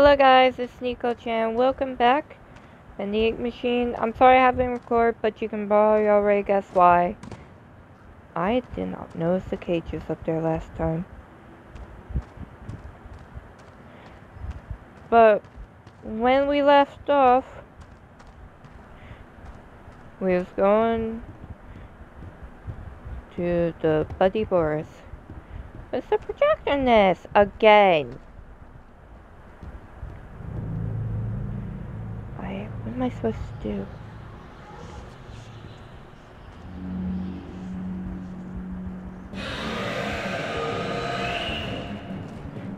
Hello guys, it's Niko Chan. Welcome back. And the Ink Machine. I'm sorry I haven't recorded, but you can probably already guess why. I did not notice the cages up there last time. But when we left off, we was going to the Buddy Boris. It's the projector again. I what am I supposed to do?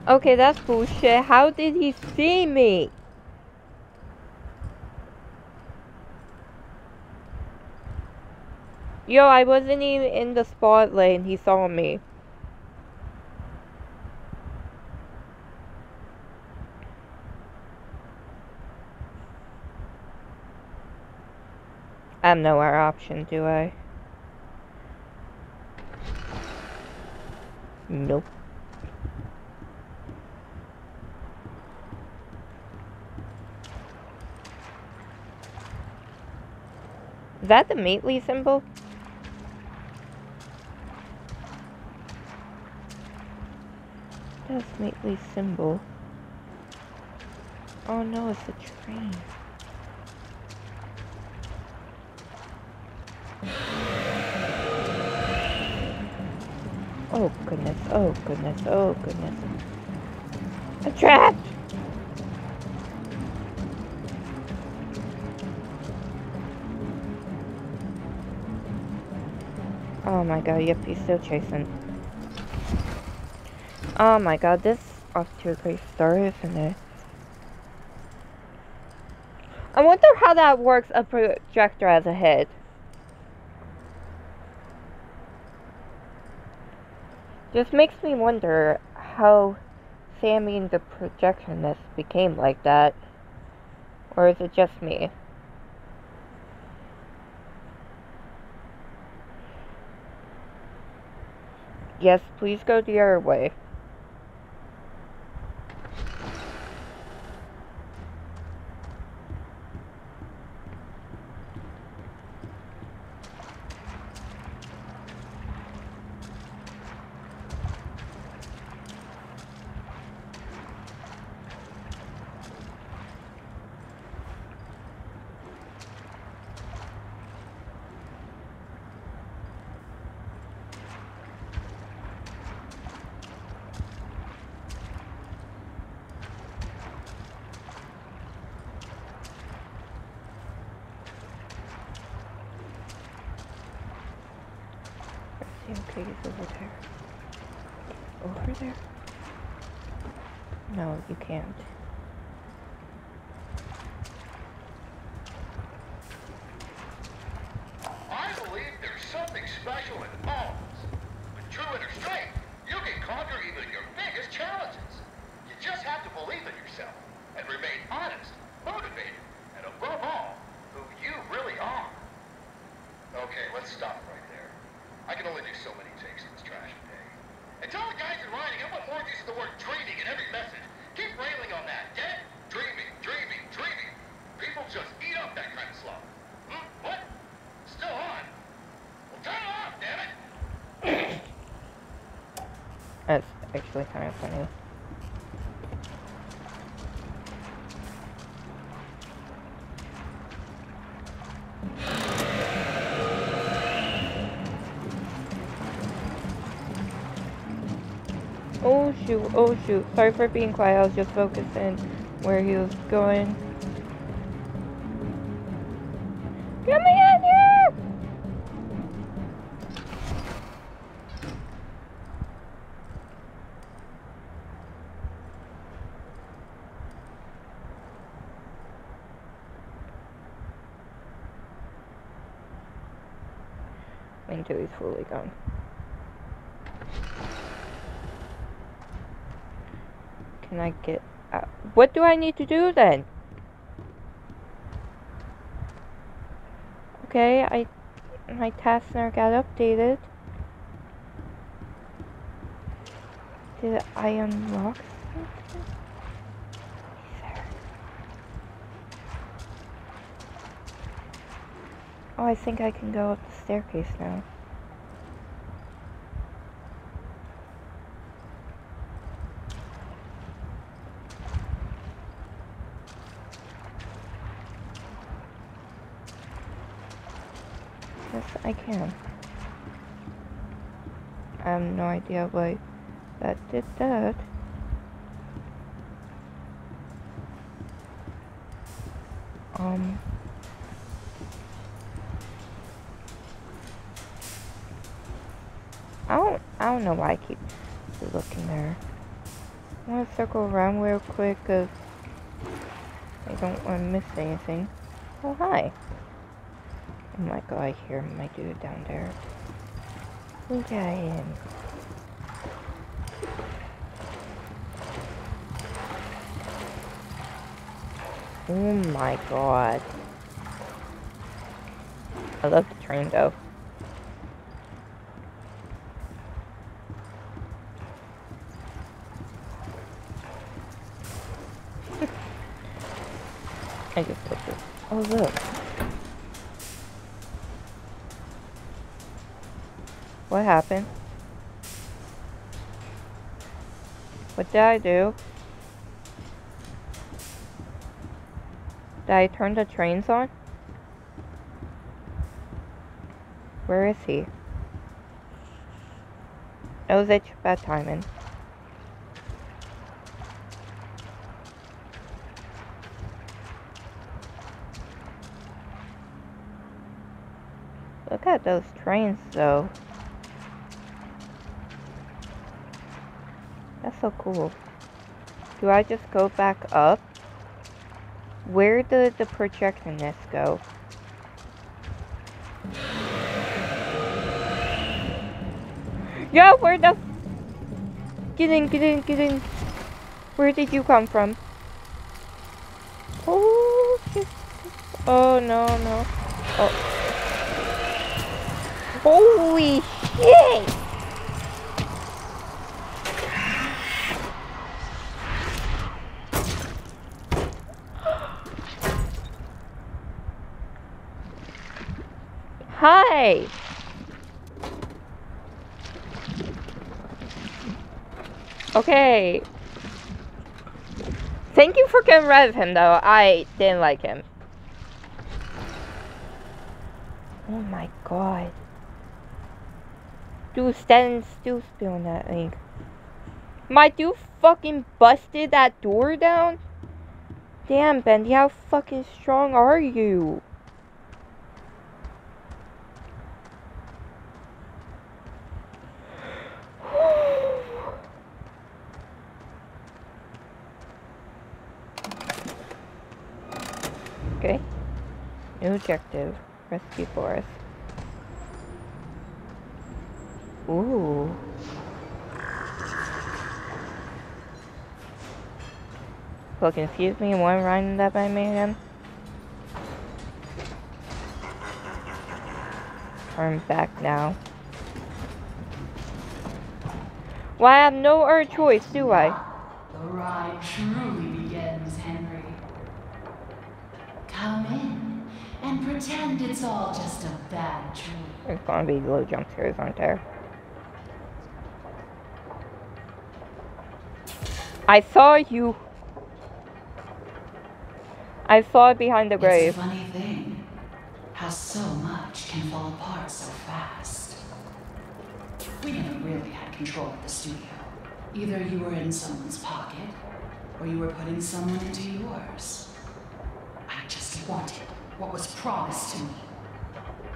Okay, that's bullshit. How did he see me? Yo, I wasn't even in the spotlight and he saw me. I have no option, do I? Nope. Is that the Meatly symbol? That's Meatly symbol. Oh no, it's a train. Oh goodness, oh goodness, oh goodness. A trap! Oh my god, yep, he's still chasing. Oh my god, this off to a great start, isn't it? I wonder how that works a projector as a head. Just makes me wonder how Sammy and the projectionist became like that. Or is it just me? Yes, please go the other way. He's over there. Over there? No, you can't. Actually kind of funny. Oh shoot, oh shoot. Sorry for being quiet, I was just focusing where he was going. until he's fully gone. Can I get out? What do I need to do then? Okay, I my task never got updated. Did I unlock something? Oh, I think I can go up the staircase now. Yes, I can. I have no idea why that did that. Um... I don't, I don't know why I keep looking there. I want to circle around real quick because I don't want to miss anything. Oh, hi. Oh my god, I hear my dude down there. Look at him. Oh my god. I love the train though. I just put this. Oh look. What happened? What did I do? Did I turn the trains on? Where is he? It was bad timing. Look at those trains though. So cool. Do I just go back up? Where did the projectionist go? Yo, where the... Get in, get in, get in. Where did you come from? Oh, shit. Oh, no, no. Oh. Holy shit! Hi! Okay. Thank you for getting rid of him, though. I didn't like him. Oh my god. Dude, standing still spilling that ink. My dude fucking busted that door down? Damn, Bendy, how fucking strong are you? okay. New objective. Rescue Boris. Ooh. Well, confuse me one rhyme that I made him. I'm back now. Well, I have no other choice, do I? The ride truly begins, Henry. Come in and pretend it's all just a bad dream. There's gonna be little jump scares, aren't there? I saw you. I saw it behind the It's a grave. funny thing how so much can fall apart so fast. We never really had control of the studio. Either you were in someone's pocket, or you were putting someone into yours. I just wanted what was promised to me.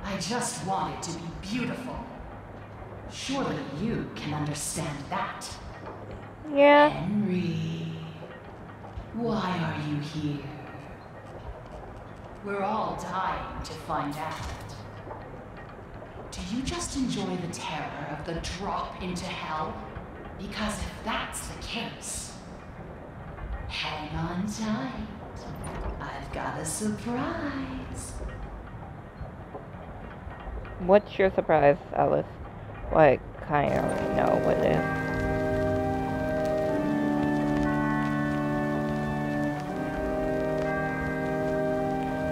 I just wanted to be beautiful. Surely you can understand that. Yeah. Henry, why are you here? We're all dying to find out. Do you just enjoy the terror of the drop into hell? Because if that's the case, hang on tight. I've got a surprise. What's your surprise, Alice? Well, I kind of already know what it is.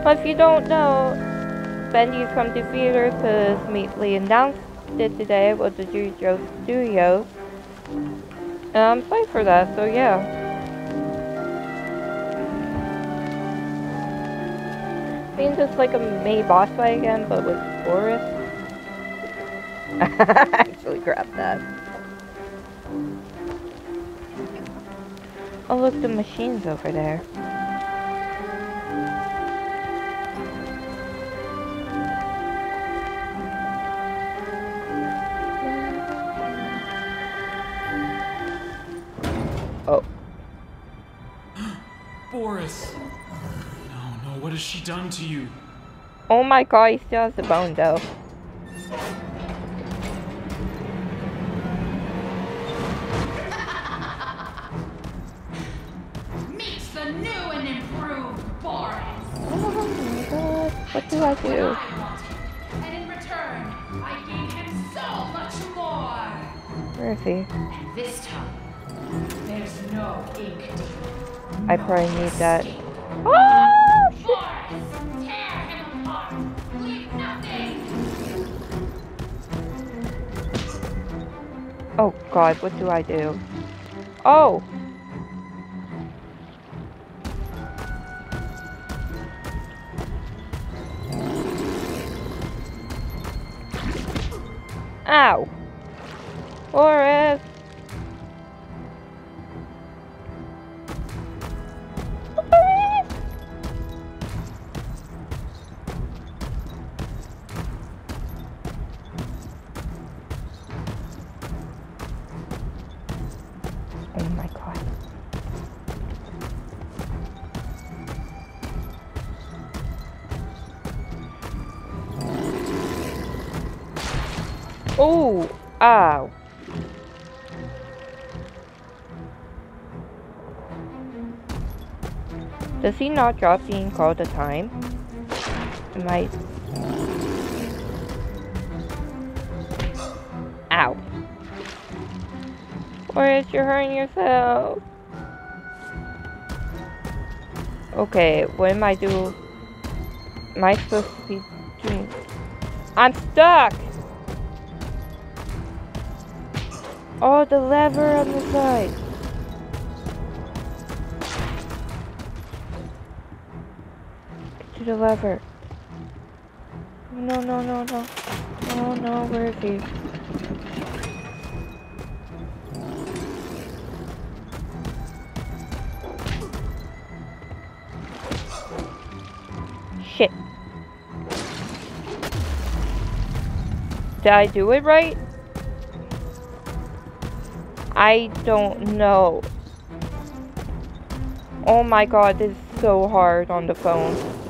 But if you don't know, Bendy's come to theaters because Meatly announced it today with the Jujo Studios. And I'm psyched for that, so yeah. Seems just like a May boss fight again, but with Boris. actually grabbed that. Oh look, the machine's over there. Done to you? Oh my god, he still has the bone though. Meet the new and improved Boris. Oh my god, oh what do I do? I wanted, and in return, I gave him so much more. Where is he? And this time, there's no ink deal. I probably need that. Oh god, what do I do? Oh! Ow! Forrest! Does he not drop being called a time? Am I... Ow. Or you're hurting yourself. Okay, what am I do? Am I supposed to be doing? I'm stuck! Oh, the lever on the side. To the lever. No, no, no, no. No, where is he? Shit. Did I do it right? I don't know. Oh my god, this is so hard on the phone.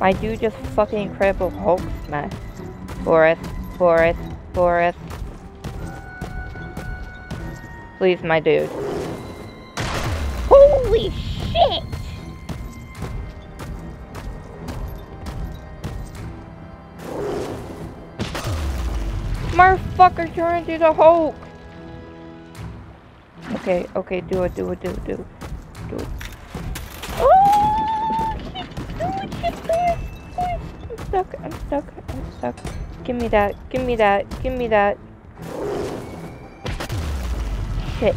My dude just fucking Incredible Hulk smash. Boris, Boris, Boris. Please, my dude. Holy shit! Motherfucker trying to do the Hulk! Okay, okay, do it, do it, do it, do it. Do it. Stuck, I'm stuck, I'm stuck. Give me that, give me that, give me that. Shit.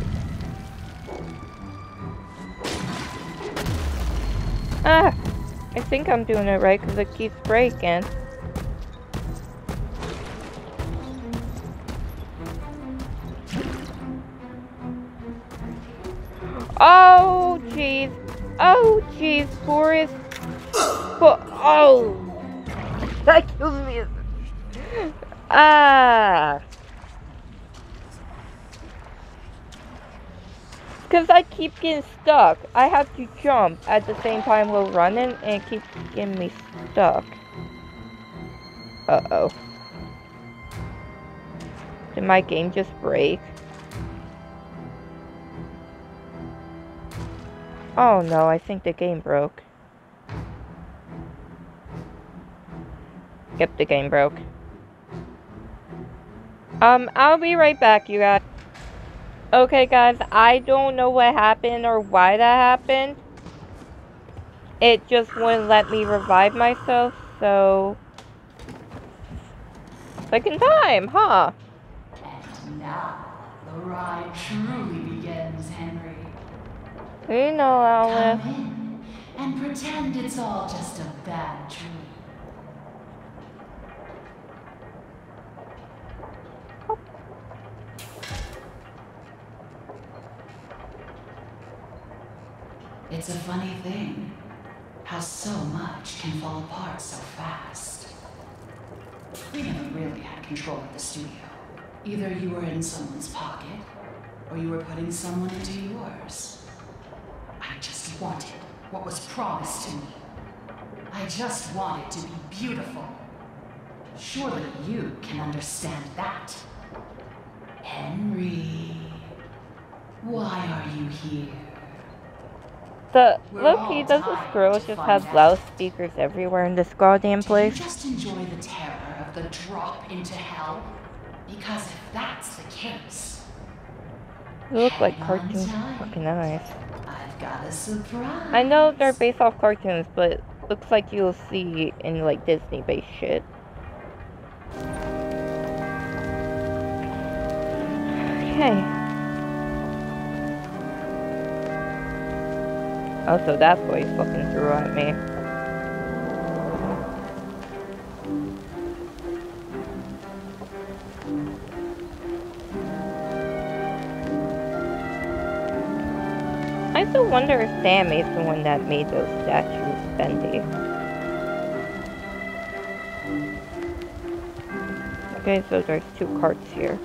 Ah! I think I'm doing it right because it keeps breaking. Oh, jeez. Oh, jeez, Boris. Bo oh. That kills me. Ah. Because I keep getting stuck. I have to jump at the same time while running, and it keeps getting me stuck. Uh-oh. Did my game just break? Oh no, I think the game broke. Yep, the game broke. Um, I'll be right back, you guys. Okay, guys, I don't know what happened or why that happened. it just wouldn't let me revive myself, so... Second time, huh? And now, the ride truly begins, Henry. You know, Alice. Come in and pretend it's all just a bad dream. It's a funny thing how so much can fall apart so fast. We never really had control of the studio. Either you were in someone's pocket, or you were putting someone into yours. I just wanted what was promised to me. I just wanted to be beautiful. Surely you can understand that. Henry, why are you here? The Loki, does this tired girl just out. loudspeakers everywhere in this goddamn place? just enjoy the terror of the drop into hell? Because if that's the case, They look like cartoons on cartoon tight. fucking eyes. I've got a surprise. I know they're based off cartoons, but looks like you'll see in like Disney based shit. Okay. Oh, so that's what he fucking threw at me. I still wonder if Sam is the one that made those statues bendy. Okay, so there's two carts here.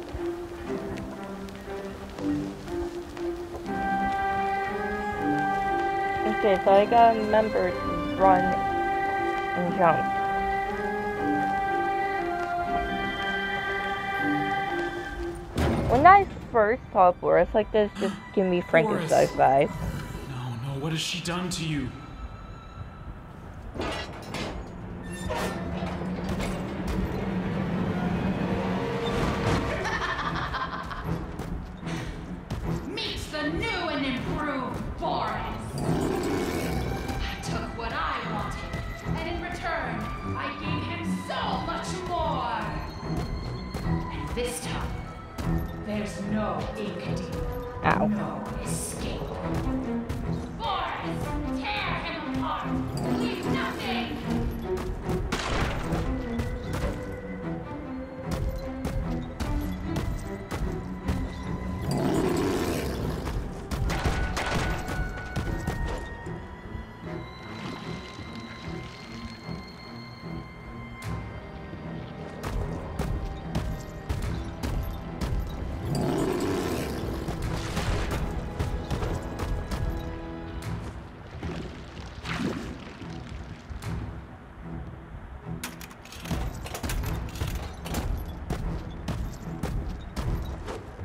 Okay, so I gotta remember to run and jump. When I first saw Boris like this, just give me Frankenstein vibes. No, no, what has she done to you?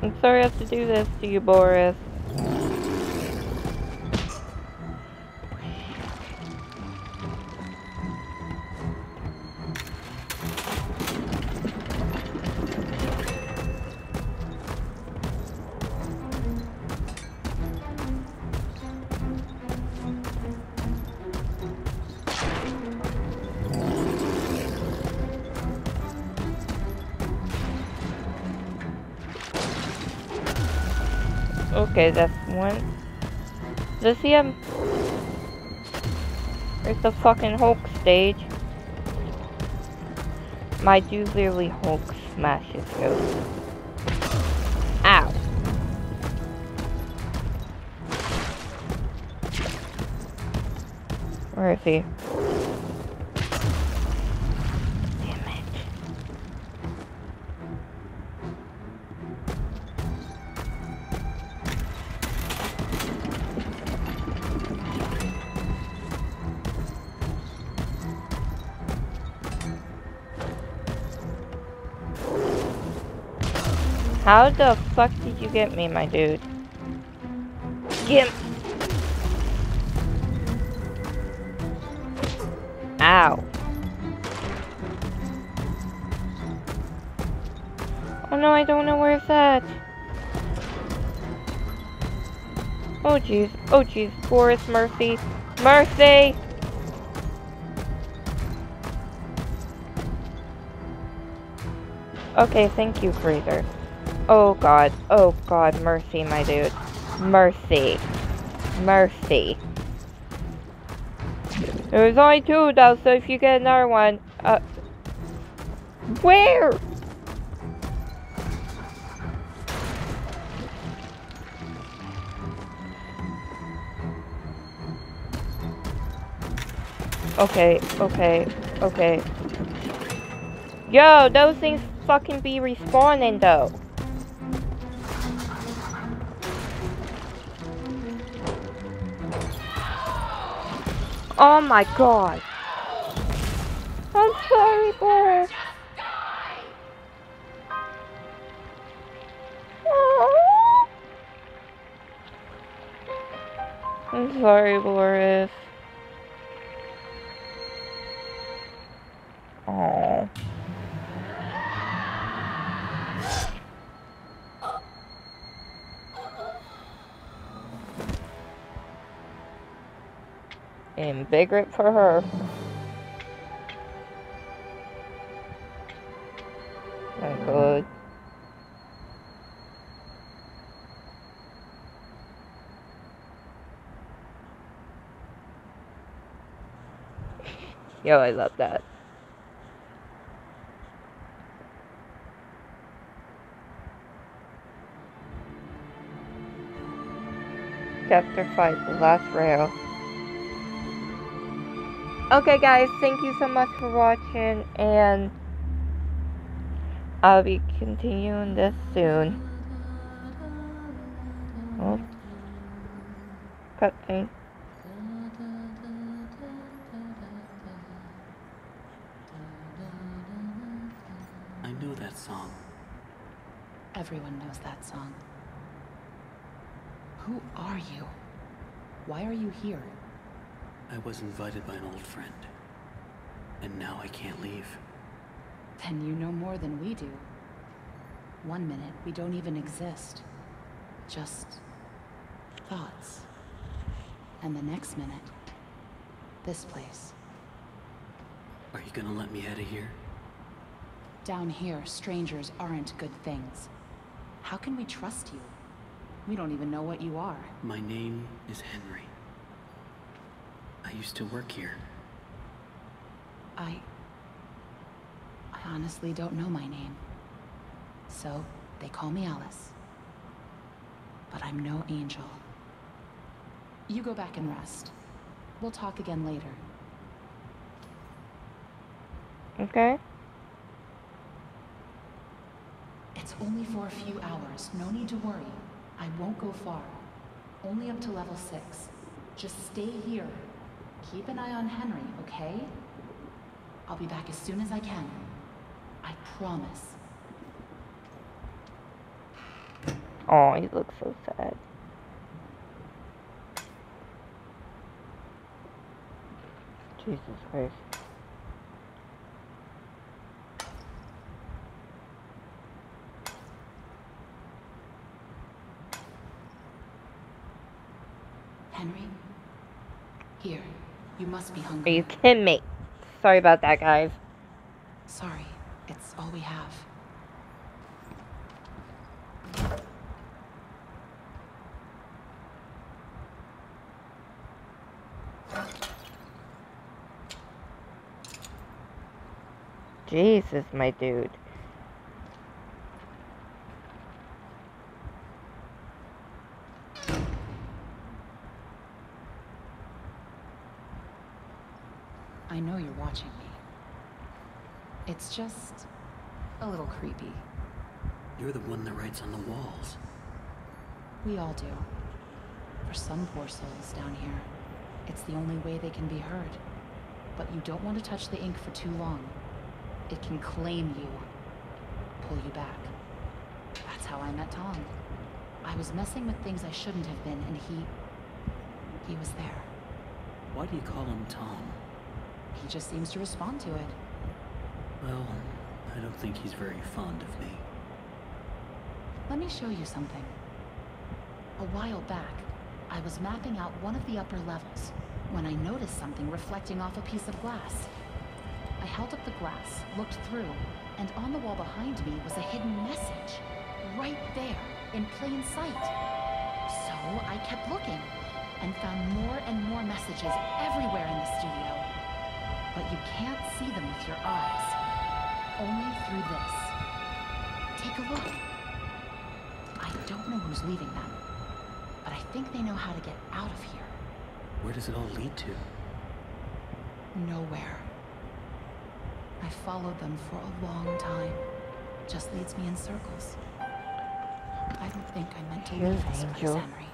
I'm sorry I have to do this to you, Boris. Okay, that's one. Does he have... There's the fucking Hulk stage. My dude literally Hulk smashes ghosts. Ow. Where is he? How the fuck did you get me, my dude? Gimp! Ow. Oh no, I don't know where it's at. Oh jeez, oh jeez, Forest mercy, mercy! Okay, thank you, Freezer. Oh god, oh god, mercy, my dude. Mercy. Mercy. There was only two though, so if you get another one, uh... Where? Okay, okay, okay. Yo, those things fucking be respawning though. Oh my god. I'm sorry, Boris. I'm sorry, Boris. And big rip for her. My god. Yo, I love that. Chapter 5, The Last Reel. Okay guys, thank you so much for watching and I'll be continuing this soon. Oh. Cutscene. I know that song. Everyone knows that song. Who are you? Why are you here? I was invited by an old friend. And now I can't leave. Then you know more than we do. One minute, we don't even exist. Just... thoughts. And the next minute, this place. Are you gonna let me out of here? Down here, strangers aren't good things. How can we trust you? We don't even know what you are. My name is Henry. I used to work here. I... I honestly don't know my name. So, they call me Alice. But I'm no angel. You go back and rest. We'll talk again later. Okay? It's only for a few hours. No need to worry. I won't go far. Only up to level 6. Just stay here. Keep an eye on Henry, okay? I'll be back as soon as I can. I promise. Oh, he looks so sad. Jesus Christ. Henry? Here. You must be hungry. Are you kidding me? Sorry about that, guys. Sorry. It's all we have. Jesus, my dude. I know you're watching me. It's just a little creepy. You're the one that writes on the walls. We all do. For some poor souls down here, it's the only way they can be heard. But you don't want to touch the ink for too long. It can claim you, pull you back. That's how I met Tom. I was messing with things I shouldn't have been, and he... he was there. Why do you call him Tom? He just seems to respond to it. Well, I don't think he's very fond of me. Let me show you something. A while back, I was mapping out one of the upper levels when I noticed something reflecting off a piece of glass. I held up the glass, looked through, And on the wall behind me was a hidden message. Right there, in plain sight. So I kept looking and found more and more messages everywhere in the studio. But you can't see them with your eyes. Only through this. Take a look. I don't know who's leaving them, but I think they know how to get out of here. Where does it all lead to? Nowhere. I followed them for a long time. Just leads me in circles. I don't think I meant to You're leave this place. Henry.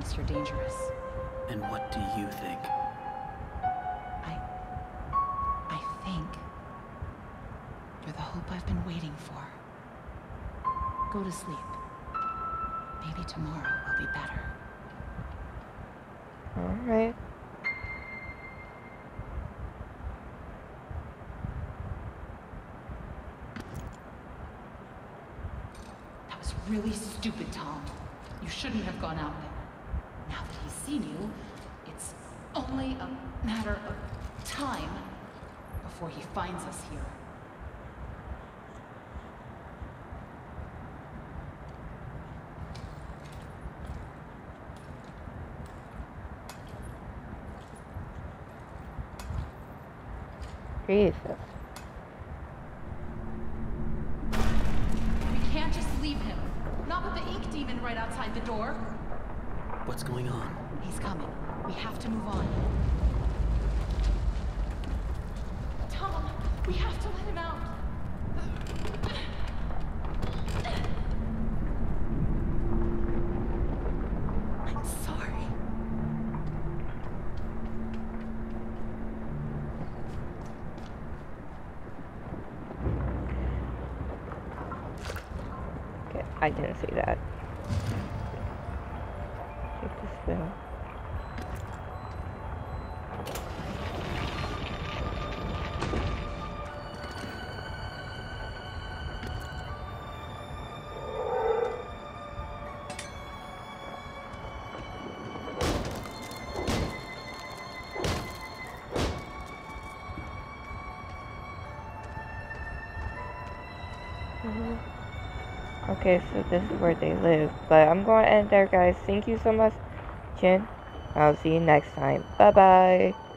Thinks you're dangerous. And what do you think? I. I think you're the hope I've been waiting for. Go to sleep. Maybe tomorrow will be better. Alright. That was really stupid, Tom. You shouldn't have gone out there. Seen you, it's only a matter of time before he finds us here. Jesus. We can't just leave him. Not with the ink demon right outside the door. What's going on? He's coming. We have to move on. Tom, we have to let him out. I'm sorry. Okay, I didn't see that. This is where they live. But I'm going to end there, guys. Thank you so much, Jen. I'll see you next time. Bye bye.